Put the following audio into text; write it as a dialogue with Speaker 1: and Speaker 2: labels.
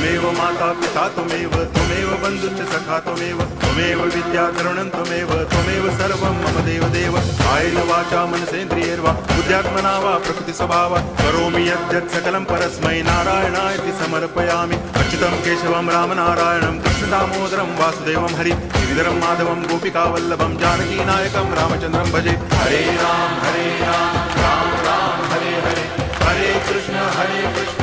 Speaker 1: त्वमेव माता पिता त्वमेव त्वमेव बन्धुश्च सखा त्वमेव त्वमेव विद्या तरुणं त्वमेव त्वमेव सर्वं मम देव देव कायेन वाचा मनसेन्द्रियैर्वा, बुद्ध्यात्मना वा प्रकृतिस्वभावात् करोमि यद्यत् सकलं परस्मै नारायणायति समर्पयामि। अच्युतं केशवं रामनारायणं, कृष्णदामोदरं वासुदेवं हरि श्रीधरं माधवं गोपिकावल्लभं, जानकीनायकं रामचन्द्रं भजे। हरे राम हरे राम राम राम, हरे हरे। हरे कृष्ण हरे कृष्ण।